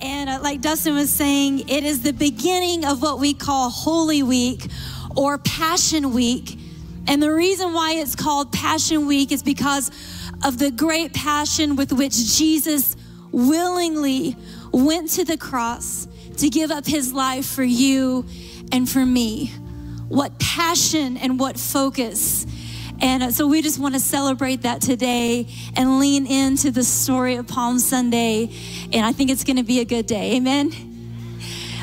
And uh, like Dustin was saying, it is the beginning of what we call Holy Week or Passion Week. And the reason why it's called Passion Week is because of the great passion with which Jesus willingly went to the cross to give up his life for you and for me. What passion and what focus. And uh, so we just want to celebrate that today and lean into the story of Palm Sunday. And I think it's going to be a good day. Amen.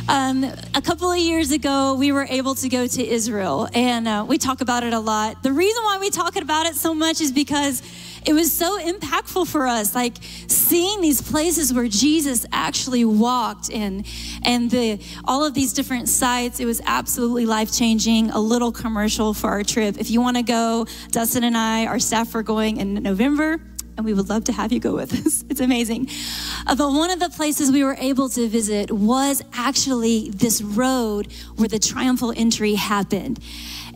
Um, a couple of years ago, we were able to go to Israel, and uh, we talk about it a lot. The reason why we talk about it so much is because it was so impactful for us like seeing these places where jesus actually walked and and the all of these different sites. It was absolutely life changing a little commercial for our trip. If you want to go dustin and i our staff are going in november and we would love to have you go with us. It's amazing. Uh, but one of the places we were able to visit was actually this road where the triumphal entry happened.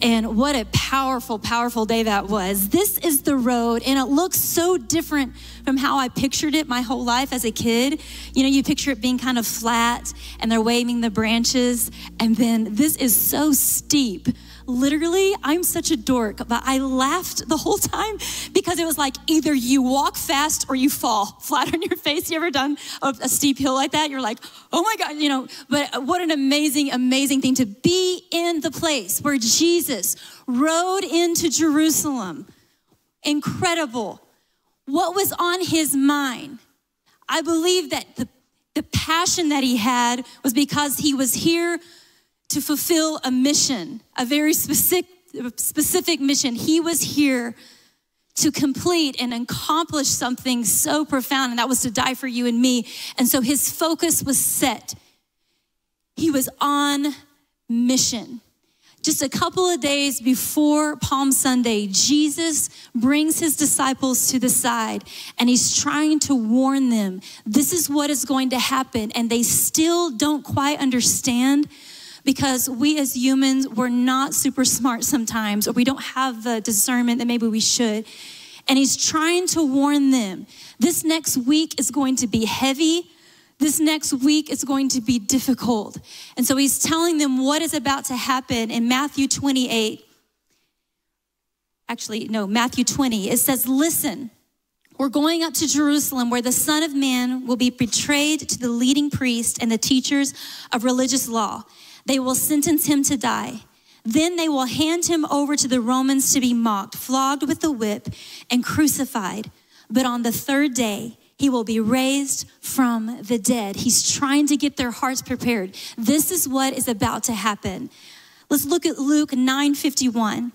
And what a powerful, powerful day that was. This is the road, and it looks so different from how I pictured it my whole life as a kid. You know, you picture it being kind of flat, and they're waving the branches, and then this is so steep literally, I'm such a dork, but I laughed the whole time because it was like either you walk fast or you fall flat on your face. You ever done a, a steep hill like that? You're like, oh my God, you know, but what an amazing, amazing thing to be in the place where Jesus rode into Jerusalem. Incredible. What was on his mind? I believe that the, the passion that he had was because he was here to fulfill a mission, a very specific, specific mission. He was here to complete and accomplish something so profound, and that was to die for you and me. And so his focus was set. He was on mission. Just a couple of days before Palm Sunday, Jesus brings his disciples to the side and he's trying to warn them this is what is going to happen. And they still don't quite understand because we as humans, we're not super smart sometimes, or we don't have the discernment that maybe we should. And he's trying to warn them this next week is going to be heavy. This next week is going to be difficult. And so he's telling them what is about to happen in Matthew 28. Actually, no, Matthew 20. It says, Listen, we're going up to Jerusalem where the Son of Man will be betrayed to the leading priest and the teachers of religious law. They will sentence him to die. Then they will hand him over to the Romans to be mocked, flogged with the whip, and crucified. But on the third day, he will be raised from the dead. He's trying to get their hearts prepared. This is what is about to happen. Let's look at Luke 9:51.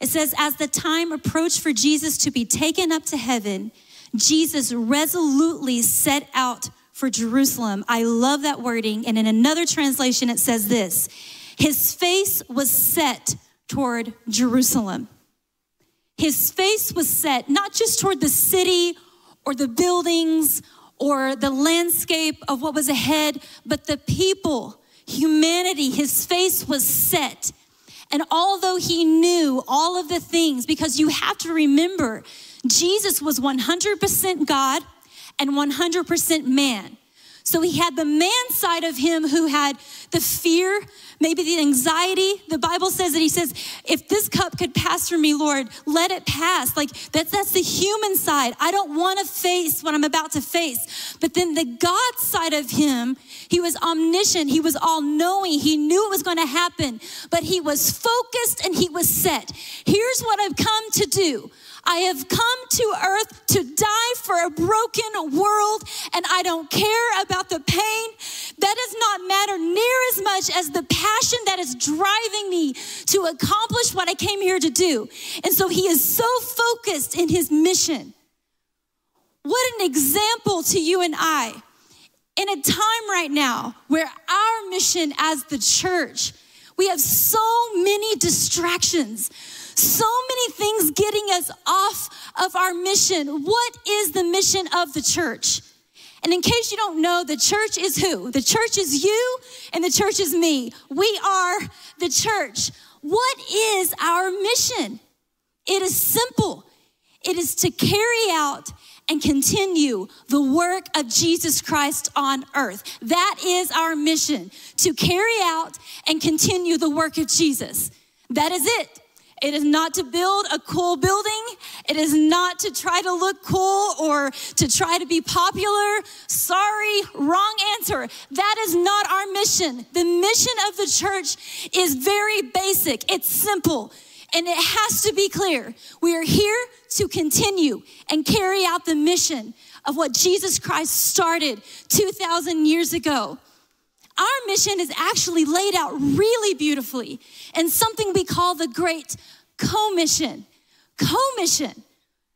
It says as the time approached for Jesus to be taken up to heaven, Jesus resolutely set out for Jerusalem. I love that wording. And in another translation, it says this His face was set toward Jerusalem. His face was set not just toward the city or the buildings or the landscape of what was ahead, but the people, humanity. His face was set. And although he knew all of the things, because you have to remember, Jesus was 100% God and 100% man. So he had the man side of him who had the fear, maybe the anxiety. The Bible says that he says, if this cup could pass from me, Lord, let it pass. Like that's that's the human side. I don't want to face what I'm about to face. But then the God side of him, he was omniscient, he was all knowing, he knew it was going to happen, but he was focused and he was set. Here's what I've come to do. I have come to earth to die for a broken world, and I don't care about the pain. That does not matter near as much as the passion that is driving me to accomplish what I came here to do. And so he is so focused in his mission. What an example to you and I in a time right now where our mission as the church, we have so many distractions so many things getting us off of our mission. What is the mission of the church? And in case you don't know, the church is who? The church is you and the church is me. We are the church. What is our mission? It is simple. It is to carry out and continue the work of Jesus Christ on earth. That is our mission to carry out and continue the work of Jesus. That is it. It is not to build a cool building. It is not to try to look cool or to try to be popular. Sorry, wrong answer. That is not our mission. The mission of the church is very basic, it's simple. And it has to be clear. We are here to continue and carry out the mission of what Jesus Christ started 2,000 years ago. Our mission is actually laid out really beautifully in something we call the Great Commission. Commission.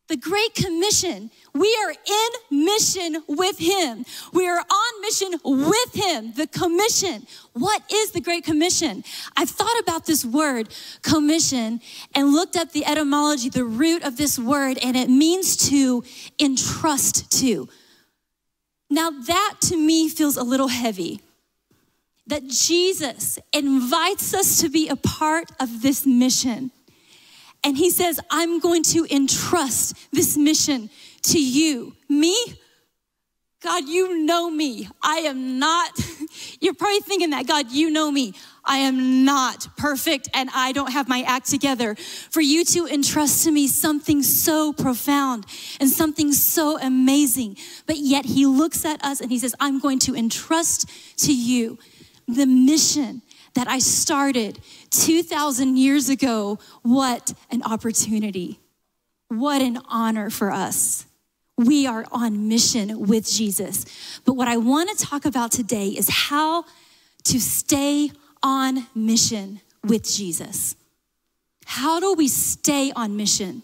The Great Commission. We are in mission with Him. We are on mission with Him. The commission. What is the Great Commission? I've thought about this word, commission, and looked up the etymology, the root of this word, and it means to entrust to. Now, that to me feels a little heavy that Jesus invites us to be a part of this mission. And he says, I'm going to entrust this mission to you. Me? God, you know me. I am not, you're probably thinking that, God, you know me. I am not perfect and I don't have my act together. For you to entrust to me something so profound and something so amazing. But yet he looks at us and he says, I'm going to entrust to you the mission that I started 2,000 years ago. What an opportunity. What an honor for us. We are on mission with Jesus. But what I want to talk about today is how to stay on mission with Jesus. How do we stay on mission?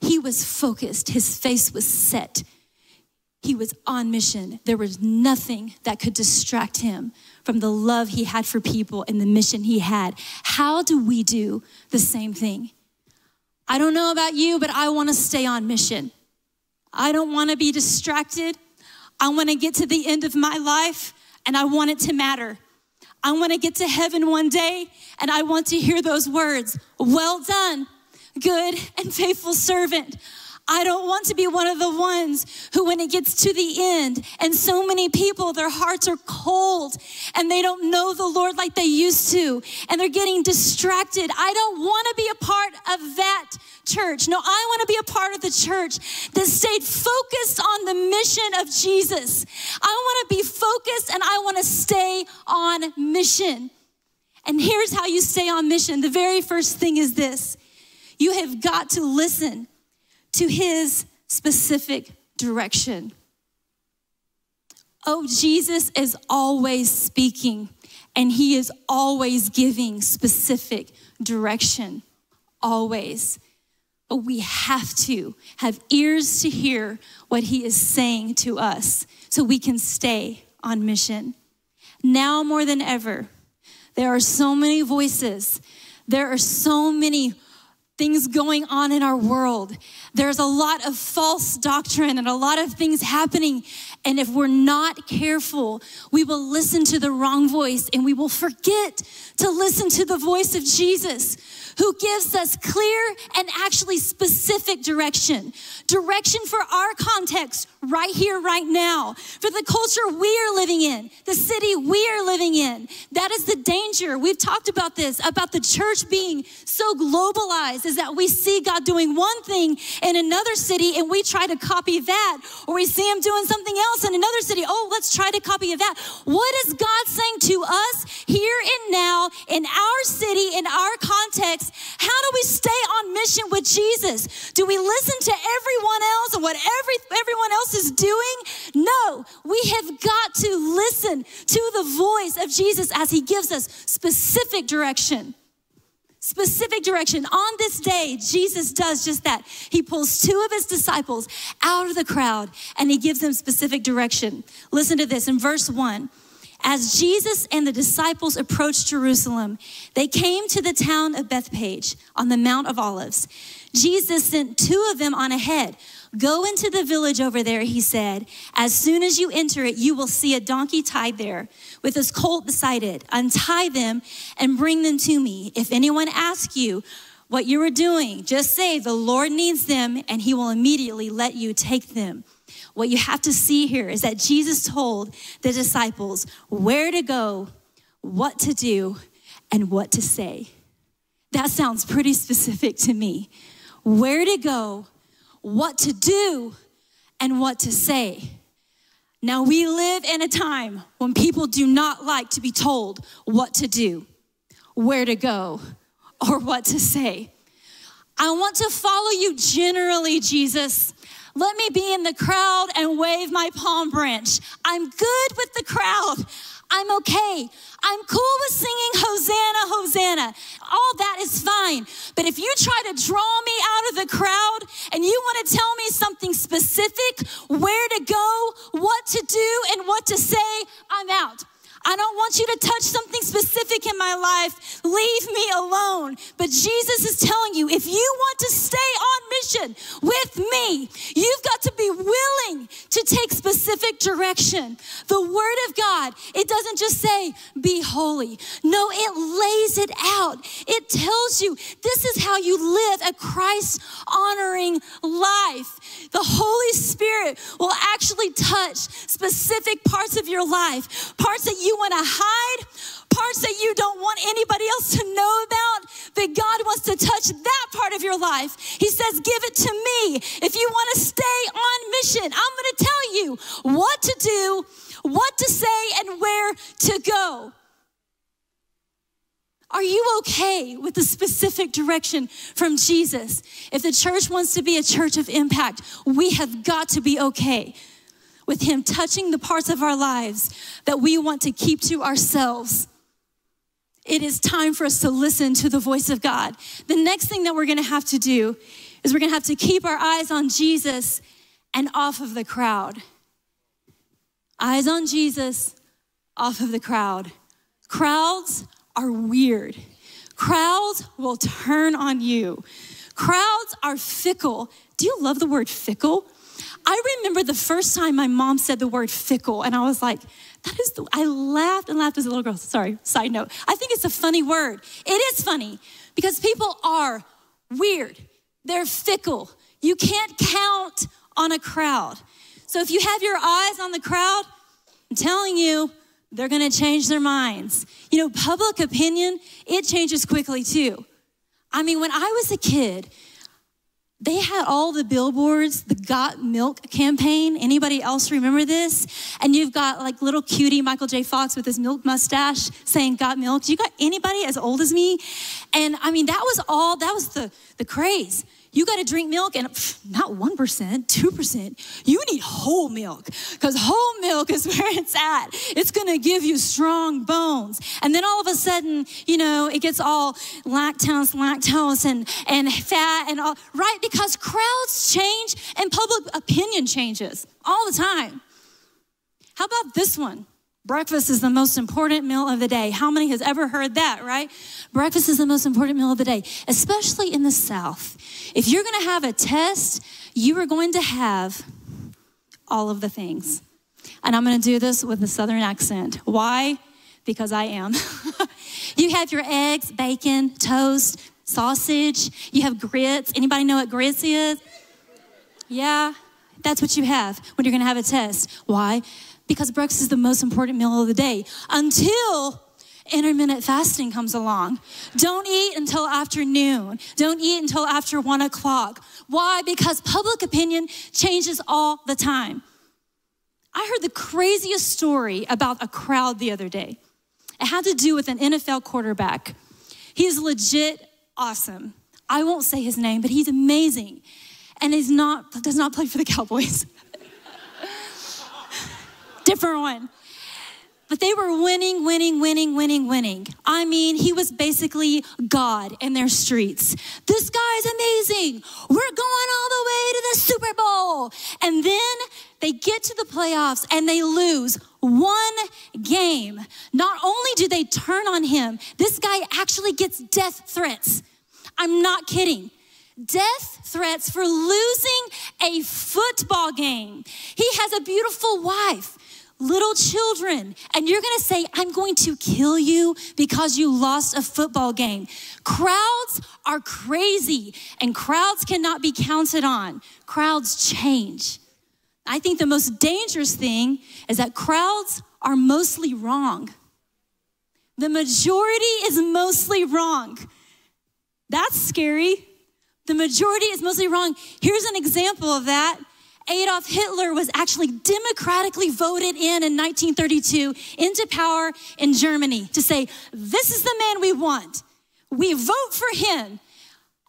He was focused, his face was set. He was on mission. There was nothing that could distract him from the love he had for people and the mission he had. How do we do the same thing? I don't know about you, but I want to stay on mission. I don't want to be distracted. I want to get to the end of my life and I want it to matter. I want to get to heaven one day and I want to hear those words Well done, good and faithful servant. I don't want to be one of the ones who, when it gets to the end, and so many people, their hearts are cold and they don't know the Lord like they used to, and they're getting distracted. I don't want to be a part of that church. No, I want to be a part of the church that stayed focused on the mission of Jesus. I want to be focused and I want to stay on mission. And here's how you stay on mission. The very first thing is this you have got to listen to his specific direction. Oh, Jesus is always speaking and he is always giving specific direction, always. But we have to have ears to hear what he is saying to us so we can stay on mission. Now more than ever, there are so many voices, there are so many things going on in our world. There's a lot of false doctrine and a lot of things happening. And if we're not careful, we will listen to the wrong voice and we will forget to listen to the voice of Jesus who gives us clear and actually specific direction. Direction for our context right here, right now, for the culture we are living in, the city we are living in. That is the danger. We've talked about this, about the church being so globalized, is that we see God doing one thing in another city and we try to copy that, or we see Him doing something else in another city. Oh, let's try to copy that. What is God saying to us here and now in our city, in our context? How do we stay on mission with Jesus? Do we listen to everyone else and what every, everyone else is doing? No, we have got to listen to the voice of Jesus as he gives us specific direction specific direction. On this day, Jesus does just that. He pulls two of his disciples out of the crowd and he gives them specific direction. Listen to this in verse one. As Jesus and the disciples approached Jerusalem, they came to the town of Bethphage on the Mount of Olives. Jesus sent two of them on ahead. Go into the village over there, he said. As soon as you enter it, you will see a donkey tied there with his colt beside it. Untie them and bring them to me. If anyone asks you, what you are doing. Just say, The Lord needs them, and He will immediately let you take them. What you have to see here is that Jesus told the disciples where to go, what to do, and what to say. That sounds pretty specific to me. Where to go, what to do, and what to say. Now, we live in a time when people do not like to be told what to do, where to go, or what to say. I want to follow you generally, Jesus. Let me be in the crowd and wave my palm branch. I'm good with the crowd. I'm okay. I'm cool with singing Hosanna, Hosanna. All that is fine. But if you try to draw me out of the crowd and you want to tell me something specific, where to go, what to do, and what to say, I'm out. I don't want you to touch something specific in my life. Leave me alone. But Jesus is telling you if you want to stay on mission with me, you've got to be willing to take specific direction. The Word of God, it doesn't just say, be holy. No, it lays it out. It tells you this is how you live a Christ honoring life. The Holy Spirit will actually touch specific parts of your life, parts that you want to hide, parts that you don't want anybody else to know about, that God wants to touch that part of your life. He says, Give it to me. If you want to stay on mission, I'm going to tell you what to do, what to say, and where to go. Are you okay with the specific direction from Jesus? If the church wants to be a church of impact, we have got to be okay with Him touching the parts of our lives that we want to keep to ourselves. It is time for us to listen to the voice of God. The next thing that we're gonna have to do is we're gonna have to keep our eyes on Jesus and off of the crowd. Eyes on Jesus, off of the crowd. Crowds are weird. Crowds will turn on you. Crowds are fickle. Do you love the word fickle? I remember the first time my mom said the word fickle, and I was like, that is the, I laughed and laughed as a little girl. Sorry, side note. I think it's a funny word. It is funny because people are weird, they're fickle. You can't count on a crowd. So if you have your eyes on the crowd, I'm telling you, they're gonna change their minds. You know, public opinion, it changes quickly too. I mean, when I was a kid, they had all the billboards, the Got Milk campaign. Anybody else remember this? And you've got like little cutie Michael J. Fox with his milk mustache saying Got Milk. You got anybody as old as me? And I mean, that was all, that was the, the craze you got to drink milk and pff, not 1%, 2%. You need whole milk because whole milk is where it's at. It's going to give you strong bones. And then all of a sudden, you know, it gets all lactose, lactose and, and fat and all, right? Because crowds change and public opinion changes all the time. How about this one? Breakfast is the most important meal of the day. How many has ever heard that, right? Breakfast is the most important meal of the day, especially in the South. If you're going to have a test, you are going to have all of the things. And I'm going to do this with a Southern accent. Why? Because I am. you have your eggs, bacon, toast, sausage. You have grits. Anybody know what grits is? Yeah, that's what you have when you're going to have a test. Why? Because breakfast is the most important meal of the day until intermittent fasting comes along. Don't eat until afternoon. Don't eat until after one o'clock. Why? Because public opinion changes all the time. I heard the craziest story about a crowd the other day. It had to do with an NFL quarterback. He's legit awesome. I won't say his name, but he's amazing. And he's not does not play for the Cowboys. different one. But they were winning, winning, winning, winning, winning. I mean, he was basically God in their streets. This guy's amazing. We're going all the way to the Super Bowl. And then they get to the playoffs and they lose one game. Not only do they turn on him, this guy actually gets death threats. I'm not kidding death threats for losing a football game. He has a beautiful wife little children, and you're gonna say, I'm going to kill you because you lost a football game. Crowds are crazy, and crowds cannot be counted on. Crowds change. I think the most dangerous thing is that crowds are mostly wrong. The majority is mostly wrong. That's scary. The majority is mostly wrong. Here's an example of that. Adolf Hitler was actually democratically voted in in 1932 into power in Germany to say, This is the man we want. We vote for him.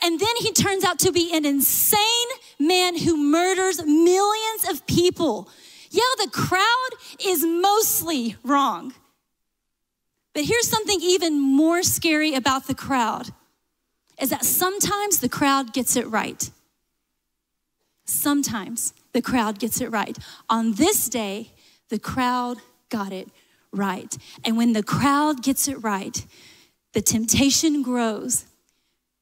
And then he turns out to be an insane man who murders millions of people. Yeah, the crowd is mostly wrong. But here's something even more scary about the crowd is that sometimes the crowd gets it right. Sometimes the crowd gets it right. On this day, the crowd got it right. And when the crowd gets it right, the temptation grows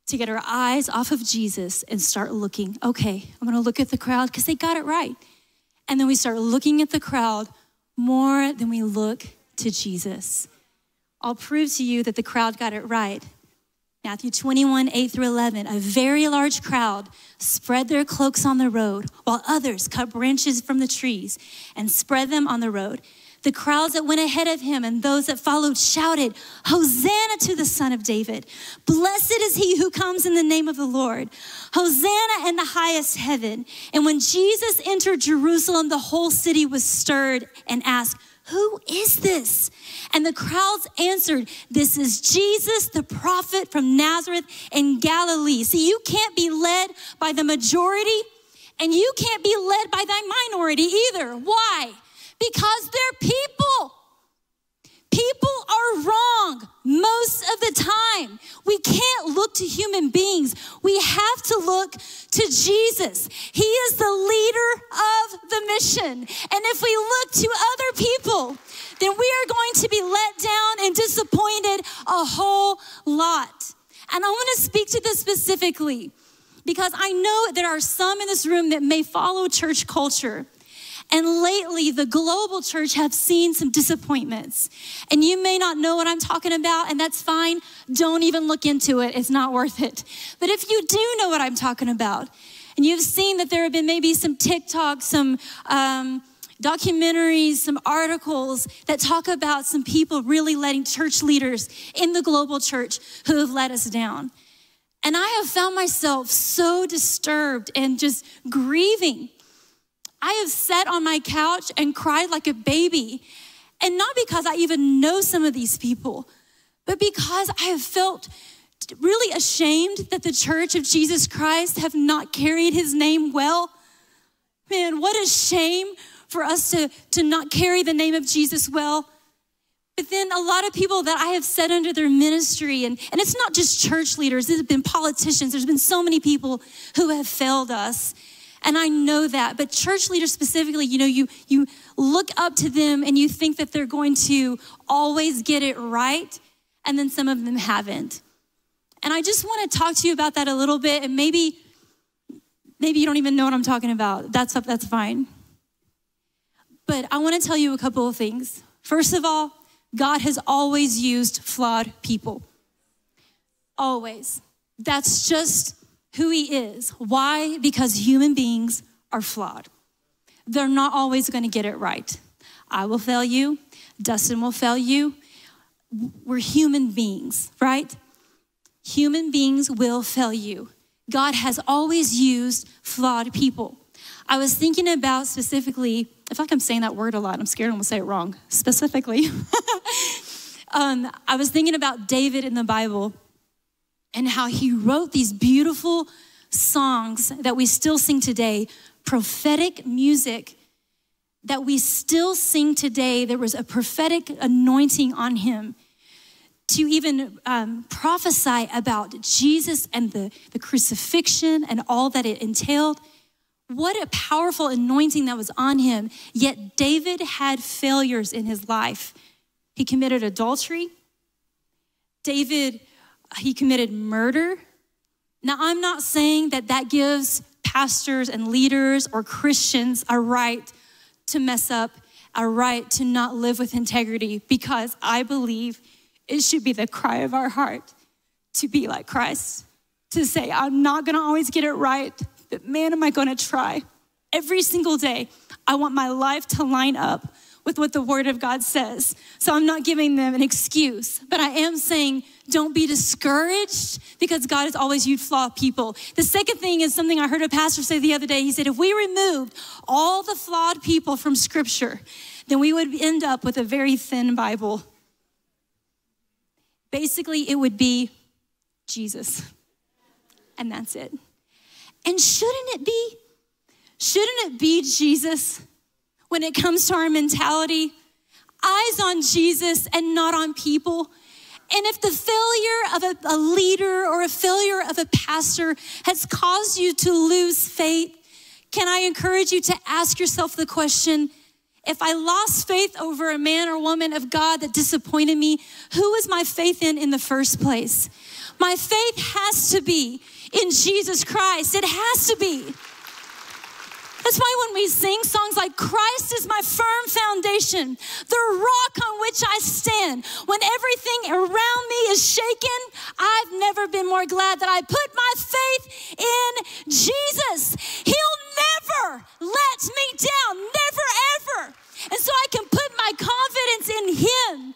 to get our eyes off of Jesus and start looking, okay, I'm gonna look at the crowd because they got it right. And then we start looking at the crowd more than we look to Jesus. I'll prove to you that the crowd got it right Matthew 21, 8 through 11. A very large crowd spread their cloaks on the road, while others cut branches from the trees and spread them on the road. The crowds that went ahead of him and those that followed shouted, Hosanna to the Son of David. Blessed is he who comes in the name of the Lord. Hosanna in the highest heaven. And when Jesus entered Jerusalem, the whole city was stirred and asked, Who is this? And the crowds answered, This is Jesus, the prophet from Nazareth in Galilee. See, you can't be led by the majority, and you can't be led by the minority either. Why? Because they're people. People are wrong most of the time. We can't look to human beings. We have to look to Jesus. He is the leader of the mission. And if we look to other people, then we are going to be let down and disappointed a whole lot. And I want to speak to this specifically because I know there are some in this room that may follow church culture. And lately, the global church have seen some disappointments. And you may not know what I'm talking about, and that's fine. Don't even look into it, it's not worth it. But if you do know what I'm talking about, and you've seen that there have been maybe some TikTok, some um, documentaries, some articles that talk about some people really letting church leaders in the global church who have let us down. And I have found myself so disturbed and just grieving I have sat on my couch and cried like a baby. And not because I even know some of these people, but because I have felt really ashamed that the church of Jesus Christ have not carried his name well. Man, what a shame for us to, to not carry the name of Jesus well. But then a lot of people that I have set under their ministry, and, and it's not just church leaders, it's been politicians. There's been so many people who have failed us. And I know that. But church leaders specifically, you know, you, you look up to them and you think that they're going to always get it right. And then some of them haven't. And I just want to talk to you about that a little bit. And maybe, maybe you don't even know what I'm talking about. That's, that's fine. But I want to tell you a couple of things. First of all, God has always used flawed people. Always. That's just who he is. Why? Because human beings are flawed. They're not always going to get it right. I will fail you, Dustin will fail you. We're human beings, right? Human beings will fail you. God has always used flawed people. I was thinking about specifically, I feel like I'm saying that word a lot. I'm scared I'm gonna say it wrong. Specifically, um, I was thinking about David in the Bible and how he wrote these beautiful songs that we still sing today, prophetic music that we still sing today. There was a prophetic anointing on him to even um, prophesy about Jesus and the, the crucifixion and all that it entailed. What a powerful anointing that was on him. Yet David had failures in his life. He committed adultery. David he committed murder. Now, I'm not saying that that gives pastors and leaders or Christians a right to mess up a right to not live with integrity because I believe it should be the cry of our heart to be like Christ, to say, I'm not gonna always get it right, but man, am I gonna try. Every single day, I want my life to line up with what the Word of God says. So I'm not giving them an excuse, but I am saying don't be discouraged because God has always used flawed people. The second thing is something I heard a pastor say the other day. He said, if we removed all the flawed people from Scripture, then we would end up with a very thin Bible. Basically, it would be Jesus. And that's it. And shouldn't it be? Shouldn't it be Jesus? when it comes to our mentality eyes on Jesus and not on people. And if the failure of a, a, leader or a failure of a pastor has caused you to lose faith, can I encourage you to ask yourself the question if I lost faith over a man or woman of God that disappointed me, who was my faith in in the first place? My faith has to be in Jesus Christ. It has to be. That's why when we sing songs like Christ is my firm foundation, the rock on which I stand, when everything around me is shaken, I've never been more glad that I put my faith in Jesus. He'll never let me down, never ever. And so I can put my confidence in Him.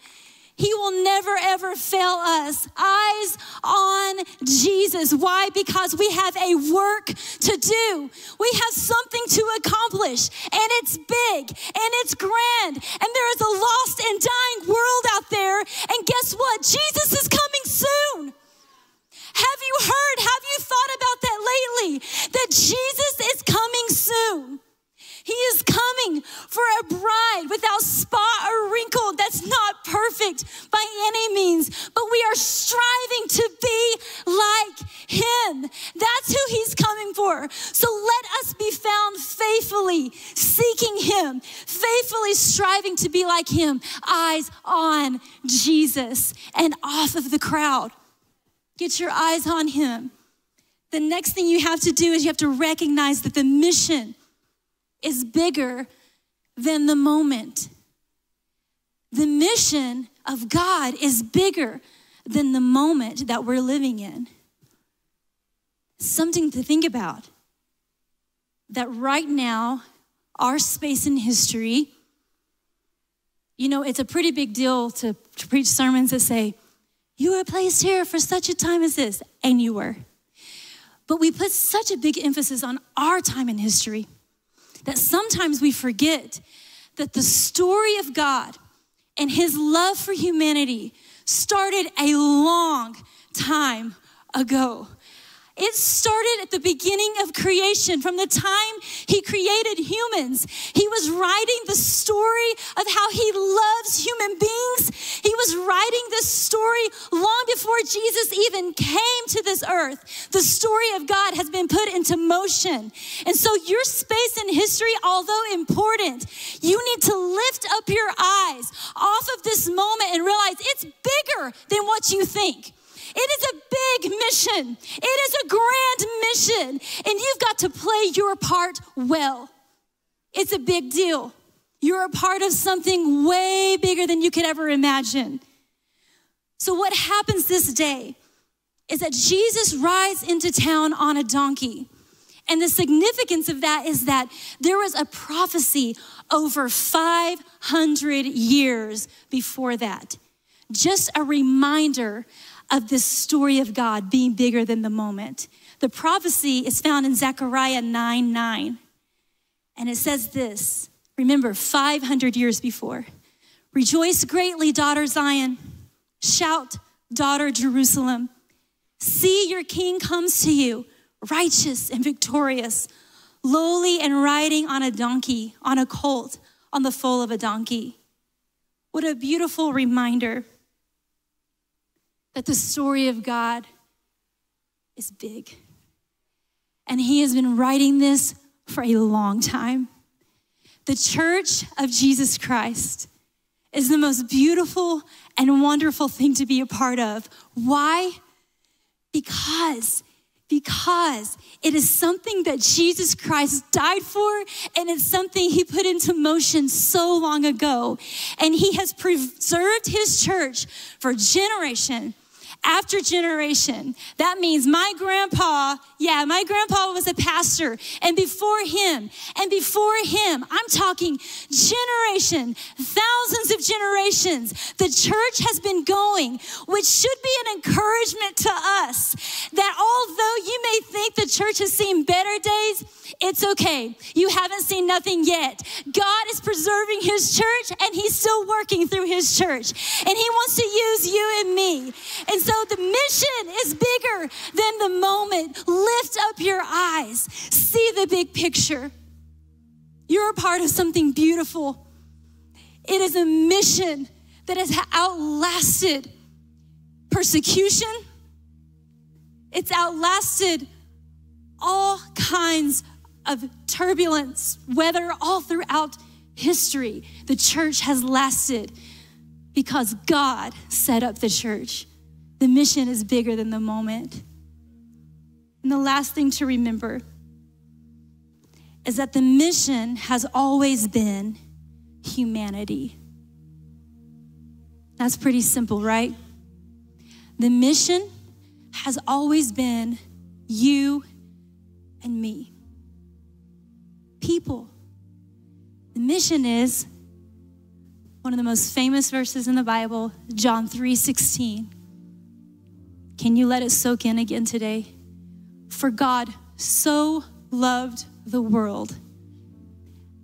He will never ever fail us. Eyes on Jesus. Why? Because we have a work to do. We have something to accomplish, and it's big and it's grand, and there is a lost and dying world out there. And guess what? Jesus is coming soon. Have you heard? Have you thought about that lately? That Jesus is coming soon. He is coming for a bride without spot or wrinkle that's not perfect by any means, but we are striving to be like Him. That's who He's coming for. So let us be found faithfully seeking Him, faithfully striving to be like Him, eyes on Jesus and off of the crowd. Get your eyes on Him. The next thing you have to do is you have to recognize that the mission is bigger than the moment. The mission of God is bigger than the moment that we're living in. Something to think about. That right now, our space in history, you know, it's a pretty big deal to, to preach sermons that say, You were placed here for such a time as this, and you were. But we put such a big emphasis on our time in history that sometimes we forget that the story of God and his love for humanity started a long time ago. It started at the beginning of creation. From the time he created humans, he was writing the story of how he loves human beings. He was writing this story long before Jesus even came to this earth. The story of God has been put into motion. And so, your space in history, although important, you need to lift up your eyes off of this moment and realize it's bigger than what you think. It is a big mission, it is a grand mission, and you've got to play your part well. It's a big deal. You're a part of something way bigger than you could ever imagine. So, what happens this day is that Jesus rides into town on a donkey. And the significance of that is that there was a prophecy over 500 years before that. Just a reminder of this story of God being bigger than the moment. The prophecy is found in Zechariah 9 9. And it says this remember, 500 years before. Rejoice greatly, daughter Zion. Shout, daughter Jerusalem. See, your king comes to you, righteous and victorious, lowly and riding on a donkey, on a colt, on the foal of a donkey. What a beautiful reminder that the story of God is big. And He has been writing this for a long time. The church of Jesus Christ is the most beautiful and wonderful thing to be a part of. Why? Because because it is something that Jesus Christ died for and it's something he put into motion so long ago. And he has preserved his church for generation after generation. That means my grandpa, yeah, my grandpa was a pastor. And before him, and before him, I'm talking generation, thousands of generations. The church has been going, which should be an encouragement to us that although you may think the church has seen better days, it's okay. You haven't seen nothing yet. God is preserving his church and he's still working through his church. And he wants to use you and me. And so the mission is bigger than the moment. Lift up your eyes, see the big picture. You're a part of something beautiful. It is a mission that has outlasted persecution, it's outlasted all kinds of turbulence, weather all throughout history. The church has lasted because God set up the church. The mission is bigger than the moment. And the last thing to remember is that the mission has always been humanity. That's pretty simple, right? The mission has always been you and me. People. The mission is one of the most famous verses in the Bible, John 3 16. Can you let it soak in again today? For God so loved the world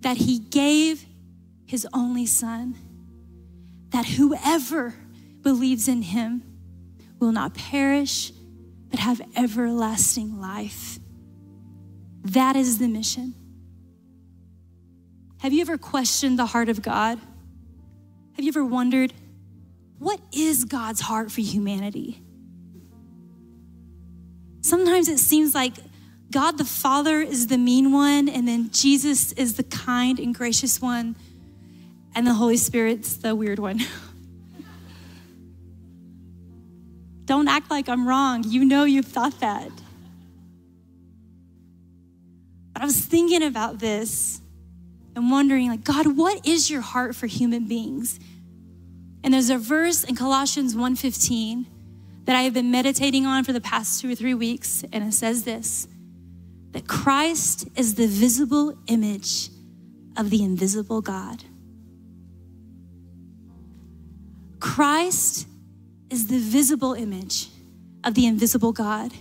that he gave his only son, that whoever believes in him will not perish, but have everlasting life. That is the mission. Have you ever questioned the heart of God? Have you ever wondered, what is God's heart for humanity? Sometimes it seems like God the Father is the mean one, and then Jesus is the kind and gracious one, and the Holy Spirit's the weird one. Don't act like I'm wrong. You know you've thought that. But I was thinking about this and wondering, like, God, what is your heart for human beings? And there's a verse in Colossians 1:15 that I have been meditating on for the past two or three weeks, and it says this that Christ is the visible image of the invisible God. Christ is the visible image of the invisible God.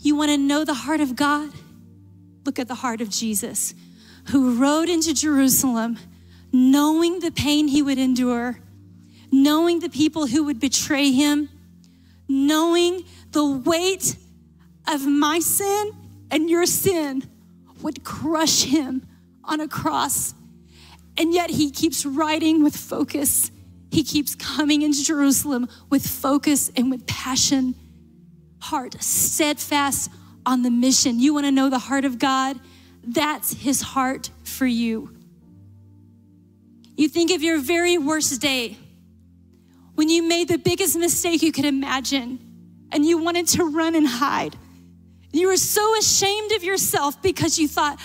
You want to know the heart of God? Look at the heart of Jesus, who rode into Jerusalem knowing the pain he would endure, knowing the people who would betray him, knowing the weight of my sin and your sin would crush him on a cross. And yet he keeps riding with focus. He keeps coming into Jerusalem with focus and with passion, heart steadfast on the mission. You want to know the heart of God? That's his heart for you. You think of your very worst day when you made the biggest mistake you could imagine and you wanted to run and hide. You were so ashamed of yourself because you thought,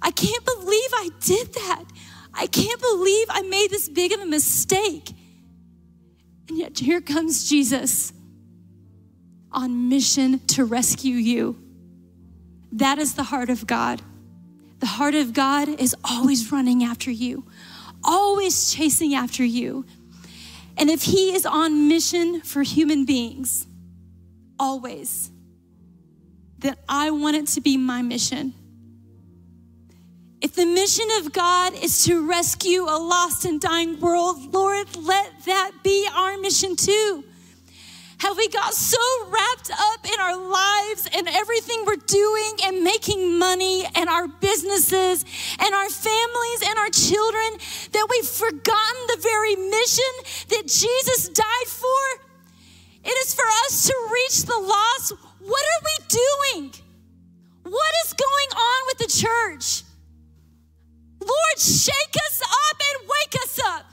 I can't believe I did that. I can't believe I made this big of a mistake. And yet, here comes Jesus on mission to rescue you. That is the heart of God. The heart of God is always running after you, always chasing after you. And if He is on mission for human beings, always, then I want it to be my mission. If the mission of God is to rescue a lost and dying world, Lord, let that be our mission too. Have we got so wrapped up in our lives and everything we're doing and making money and our businesses and our families and our children that we've forgotten the very mission that Jesus died for? It is for us to reach the lost. What are we doing? What is going on with the church? Lord, shake us up and wake us up.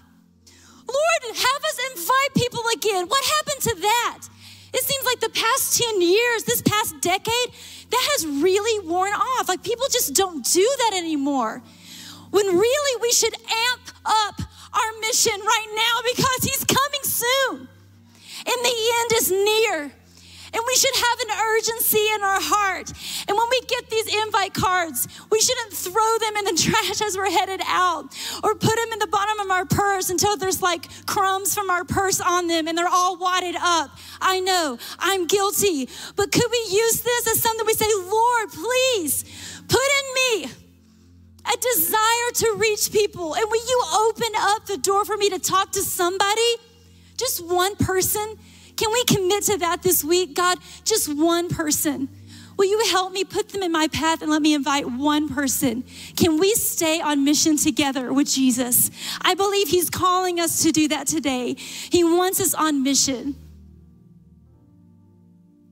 Lord, have us invite people again. What happened to that? It seems like the past 10 years, this past decade, that has really worn off. Like people just don't do that anymore. When really we should amp up our mission right now because he's coming soon. And the end is near. And we should have an urgency in our heart. And when we get these invite cards, we shouldn't throw them in the trash as we're headed out or put them in the bottom of our purse until there's like crumbs from our purse on them and they're all wadded up. I know, I'm guilty. But could we use this as something we say, Lord, please put in me a desire to reach people? And will you open up the door for me to talk to somebody? Just one person can we commit to that this week? God, just one person. Will you help me put them in my path and let me invite one person? Can we stay on mission together with Jesus? I believe He's calling us to do that today. He wants us on mission.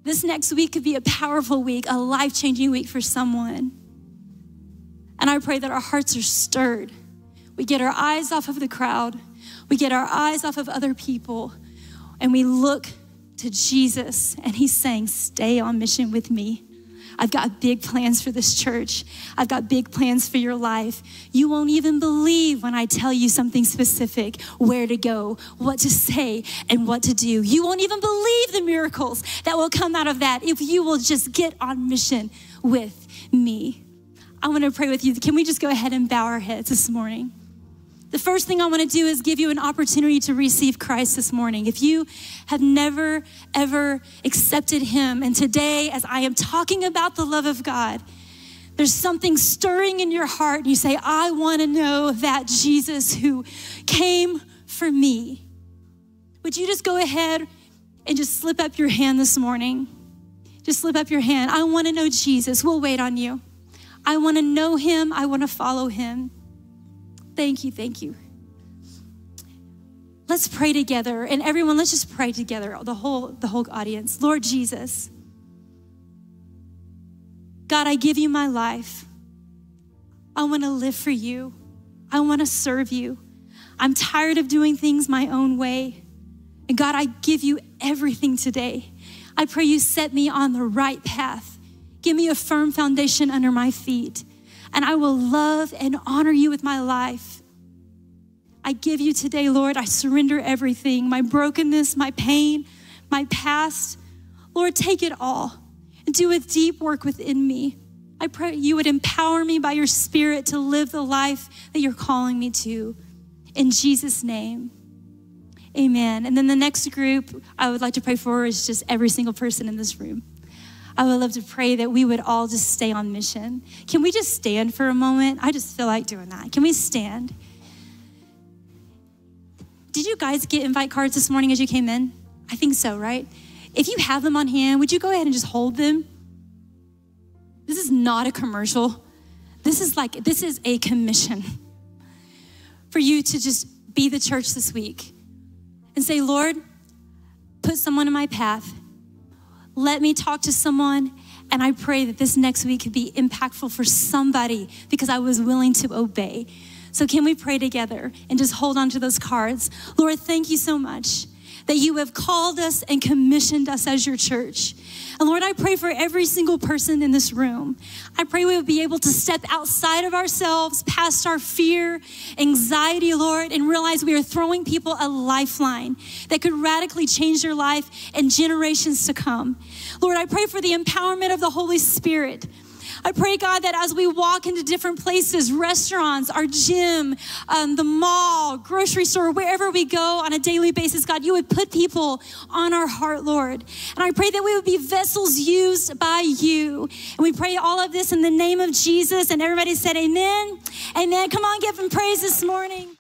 This next week could be a powerful week, a life changing week for someone. And I pray that our hearts are stirred. We get our eyes off of the crowd, we get our eyes off of other people and we look to Jesus, and He's saying, Stay on mission with me. I've got big plans for this church. I've got big plans for your life. You won't even believe when I tell you something specific where to go, what to say, and what to do. You won't even believe the miracles that will come out of that if you will just get on mission with me. I want to pray with you. Can we just go ahead and bow our heads this morning? The first thing I want to do is give you an opportunity to receive Christ this morning. If you have never, ever accepted Him, and today, as I am talking about the love of God, there's something stirring in your heart, and you say, I want to know that Jesus who came for me. Would you just go ahead and just slip up your hand this morning? Just slip up your hand. I want to know Jesus. We'll wait on you. I want to know Him, I want to follow Him. Thank you, thank you. Let's pray together. And everyone, let's just pray together, the whole, the whole audience. Lord Jesus, God, I give you my life. I want to live for you. I want to serve you. I'm tired of doing things my own way. And God, I give you everything today. I pray you set me on the right path. Give me a firm foundation under my feet and I will love and honor you with my life. I give you today, Lord. I surrender everything my brokenness, my pain, my past. Lord, take it all and do a deep work within me. I pray you would empower me by your spirit to live the life that you're calling me to. In Jesus' name, amen. And then the next group I would like to pray for is just every single person in this room. I would love to pray that we would all just stay on mission. Can we just stand for a moment? I just feel like doing that. Can we stand? Did you guys get invite cards this morning as you came in? I think so, right? If you have them on hand, would you go ahead and just hold them? This is not a commercial. This is like, this is a commission for you to just be the church this week and say, Lord, put someone in my path let me talk to someone. And I pray that this next week could be impactful for somebody because I was willing to obey. So, can we pray together and just hold on to those cards? Lord, thank you so much that you have called us and commissioned us as your church. And Lord, I pray for every single person in this room. I pray we would be able to step outside of ourselves, past our fear, anxiety, Lord, and realize we are throwing people a lifeline that could radically change their life and generations to come. Lord, I pray for the empowerment of the Holy Spirit I pray, God, that as we walk into different places, restaurants, our gym, um, the mall, grocery store, wherever we go on a daily basis, God, you would put people on our heart, Lord. And I pray that we would be vessels used by you. And we pray all of this in the name of Jesus. And everybody said, Amen. Amen. Come on, give him praise this morning.